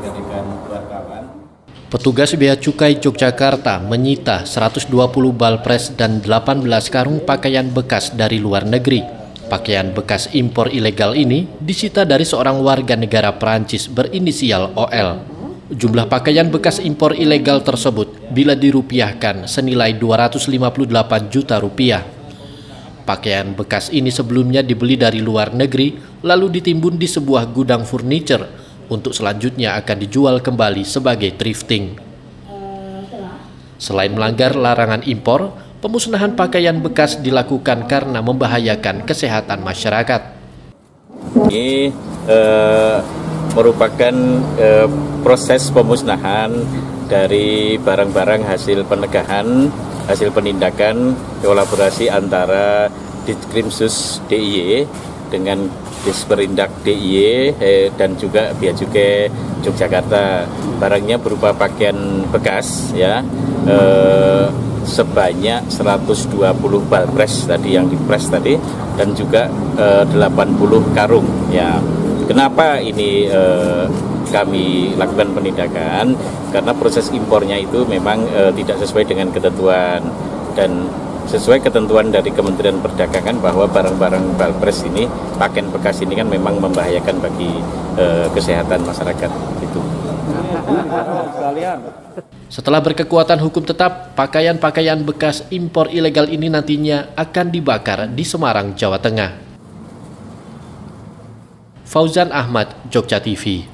wartawan. Petugas Bea Cukai Yogyakarta menyita 120 balpres dan 18 karung pakaian bekas dari luar negeri. Pakaian bekas impor ilegal ini disita dari seorang warga negara Perancis berinisial OL. Jumlah pakaian bekas impor ilegal tersebut bila dirupiahkan senilai 258 juta rupiah. Pakaian bekas ini sebelumnya dibeli dari luar negeri lalu ditimbun di sebuah gudang furniture untuk selanjutnya akan dijual kembali sebagai thrifting. Selain melanggar larangan impor, pemusnahan pakaian bekas dilakukan karena membahayakan kesehatan masyarakat. Ini eh, merupakan eh, proses pemusnahan dari barang-barang hasil penegahan, hasil penindakan kolaborasi antara Ditkrimsus DIY dengan Disperindak DIY eh, dan juga Bea Cukai Yogyakarta. Barangnya berupa pakaian bekas ya eh, sebanyak 120 balpres tadi yang dipres tadi dan juga eh, 80 karung ya. Kenapa ini eh, kami lakukan penindakan? Karena proses impornya itu memang eh, tidak sesuai dengan ketentuan dan sesuai ketentuan dari Kementerian Perdagangan bahwa barang-barang balpres ini pakaian bekas ini kan memang membahayakan bagi uh, kesehatan masyarakat itu. Setelah berkekuatan hukum tetap, pakaian-pakaian bekas impor ilegal ini nantinya akan dibakar di Semarang, Jawa Tengah. Fauzan Ahmad, Jogja TV.